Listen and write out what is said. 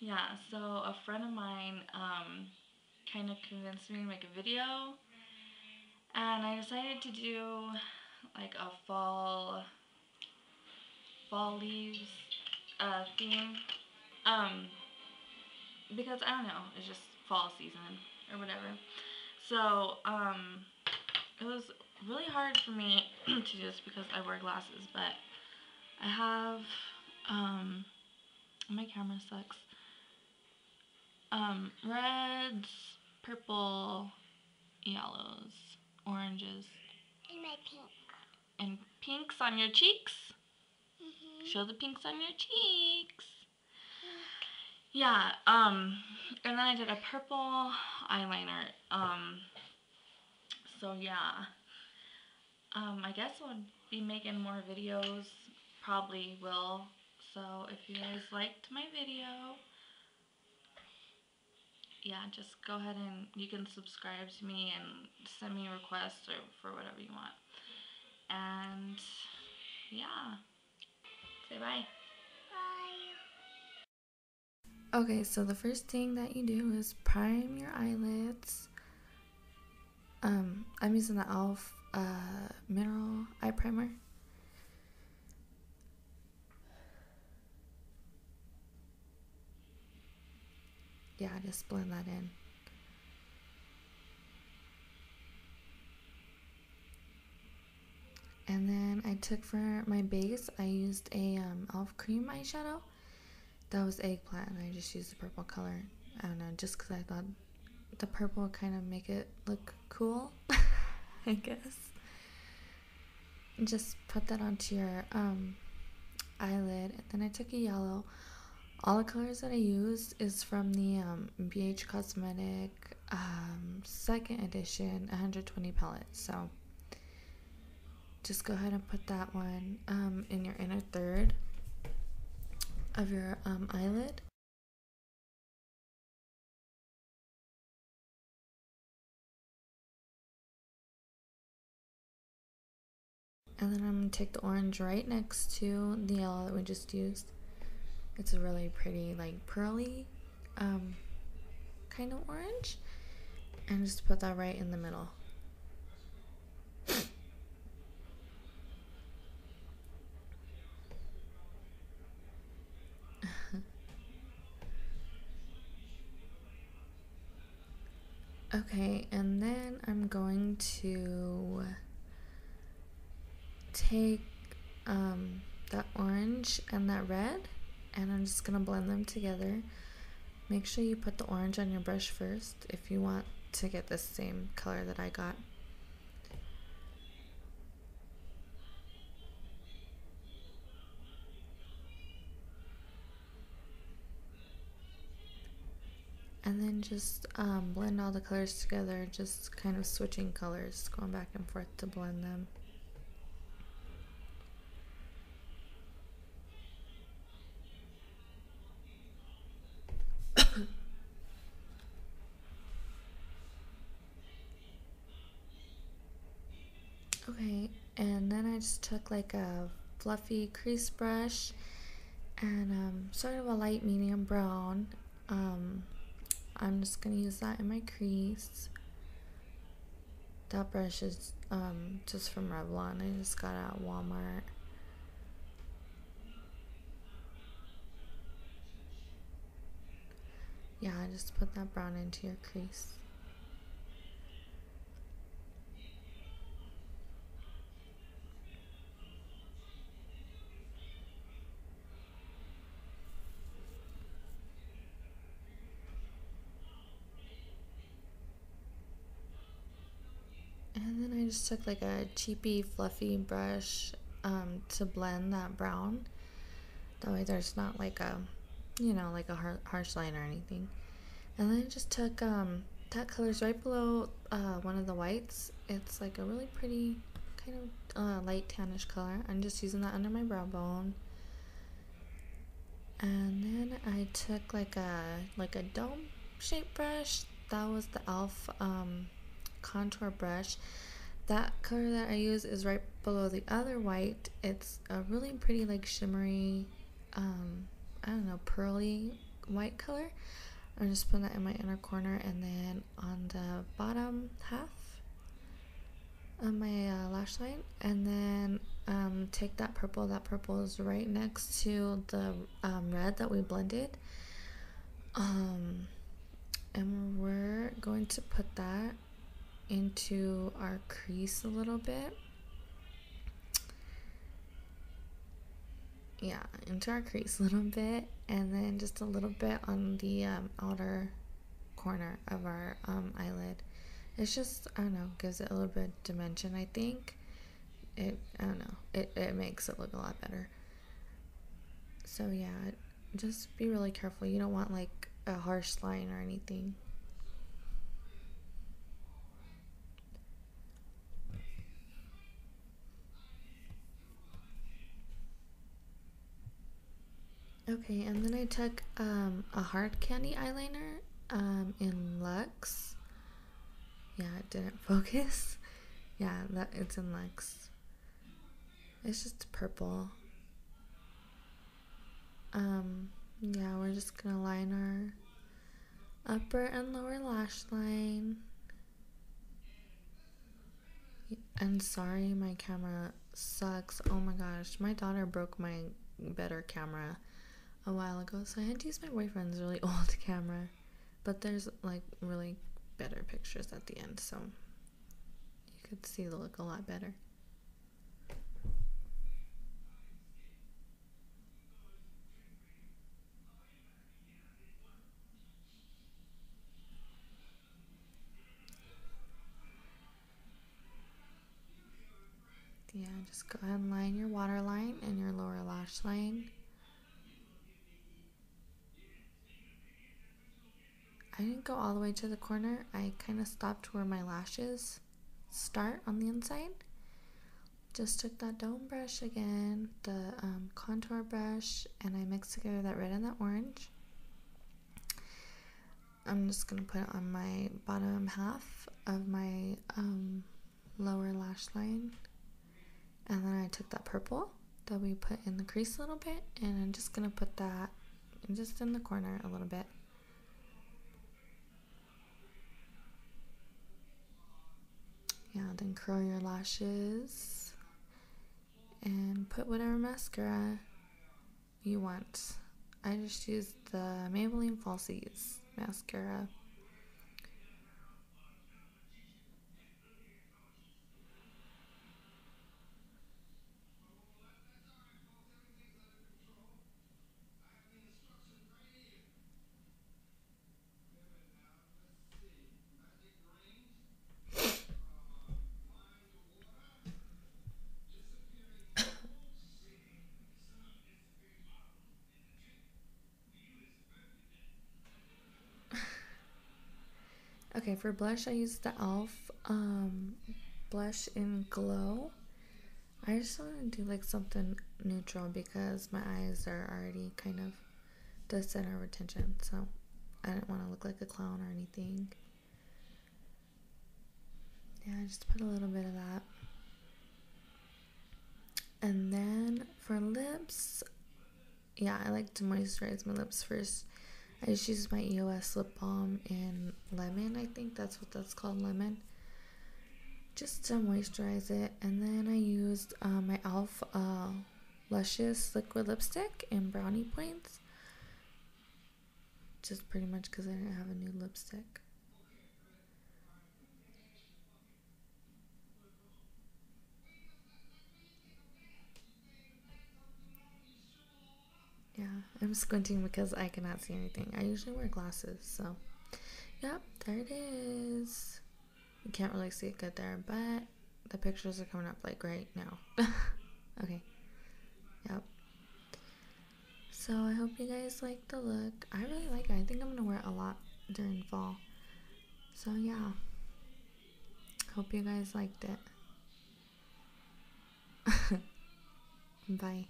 yeah, so a friend of mine um, kind of convinced me to make a video, and I decided to do like a fall fall leaves uh, theme. Um, because I don't know, it's just fall season or whatever. So um, it was really hard for me to do this because I wear glasses, but I have um, my camera sucks. Um, reds, purple, yellows, oranges, And my pink. and pinks on your cheeks. Mm-hmm. Show the pinks on your cheeks. Yeah, um, and then I did a purple eyeliner. Um, so yeah. Um, I guess I'll be making more videos. Probably will. So if you guys liked my video, yeah, just go ahead and you can subscribe to me and send me requests or for whatever you want. And yeah. Say bye. Bye. Okay, so the first thing that you do is prime your eyelids. Um, I'm using the e.l.f. Uh, mineral eye primer. Yeah, just blend that in. And then I took for my base, I used a um, e.l.f. cream eyeshadow. That was eggplant, and I just used the purple color. I don't know, just because I thought the purple would kind of make it look cool, I guess. Just put that onto your um, eyelid. And then I took a yellow. All the colors that I used is from the um, BH Cosmetic um, second edition 120 palette. So just go ahead and put that one um, in your inner third of your um, eyelid. And then I'm gonna take the orange right next to the yellow that we just used. It's a really pretty, like pearly um, kind of orange. And just put that right in the middle. Okay, and then I'm going to take um, that orange and that red, and I'm just gonna blend them together. Make sure you put the orange on your brush first if you want to get the same color that I got. and then just um, blend all the colors together just kind of switching colors going back and forth to blend them okay and then I just took like a fluffy crease brush and um, sort of a light medium brown um, I'm just gonna use that in my crease. That brush is um, just from Revlon. I just got at Walmart. Yeah, just put that brown into your crease. Just took like a cheapy fluffy brush um, to blend that brown. That way there's not like a, you know, like a har harsh line or anything. And then I just took um, that color's right below uh, one of the whites. It's like a really pretty kind of uh, light tannish color. I'm just using that under my brow bone. And then I took like a like a dome shaped brush. That was the e.l.f. Um, contour brush. That color that I use is right below the other white. It's a really pretty like shimmery, um, I don't know, pearly white color. I'm just putting that in my inner corner and then on the bottom half of my uh, lash line and then um, take that purple that purple is right next to the um, red that we blended um, and we're going to put that into our crease a little bit. Yeah into our crease a little bit and then just a little bit on the um, outer corner of our um, eyelid. It's just i don't know gives it a little bit of dimension i think. It i don't know. It, it makes it look a lot better. So yeah just be really careful. You don't want like a harsh line or anything Okay, and then I took um, a hard candy eyeliner um, in Lux. Yeah, it didn't focus. Yeah, that it's in Lux. It's just purple. Um, yeah, we're just gonna line our upper and lower lash line. And sorry, my camera sucks. Oh my gosh, my daughter broke my better camera a while ago, so I had to use my boyfriend's really old camera. But there's like really better pictures at the end, so you could see the look a lot better. Yeah, just go ahead and line your waterline and your lower lash line. I didn't go all the way to the corner. I kind of stopped where my lashes start on the inside. Just took that dome brush again, the um, contour brush, and I mixed together that red and that orange. I'm just gonna put it on my bottom half of my um, lower lash line. And then I took that purple that we put in the crease a little bit, and I'm just gonna put that just in the corner a little bit. Yeah, then curl your lashes and put whatever mascara you want. I just used the Maybelline Falsies mascara. Okay, for blush, I use the e.l.f. Um, blush in Glow. I just want to do like something neutral because my eyes are already kind of the center of attention, so I didn't want to look like a clown or anything. Yeah, I just put a little bit of that. And then for lips, yeah, I like to moisturize my lips first. I just use my EOS lip balm in lemon. I think that's what that's called, lemon. Just to moisturize it, and then I used uh, my Elf uh, Luscious liquid lipstick in brownie points. Just pretty much because I didn't have a new lipstick. I'm squinting because I cannot see anything. I usually wear glasses, so yep, there it is. You can't really see it good there, but the pictures are coming up like right now. okay, yep. So I hope you guys like the look. I really like it. I think I'm gonna wear it a lot during fall. So yeah, hope you guys liked it. Bye.